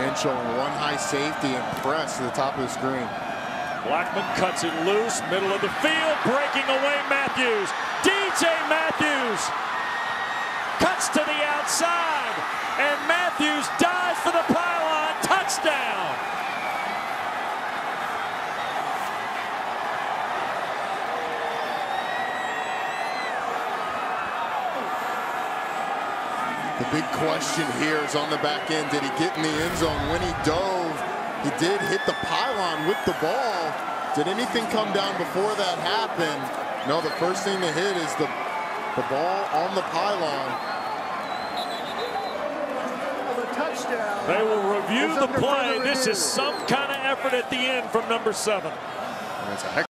Again, showing one high safety and press to the top of the screen. Blackman cuts it loose, middle of the field, breaking away Matthews. DJ Matthews cuts to the outside, and Matthews dives for the pylon. Touchdown! The big question here is on the back end. Did he get in the end zone when he dove? He did hit the pylon with the ball. Did anything come down before that happened? No, the first thing to hit is the, the ball on the pylon. They will review the play. This is some kind of effort at the end from number seven. That's a heck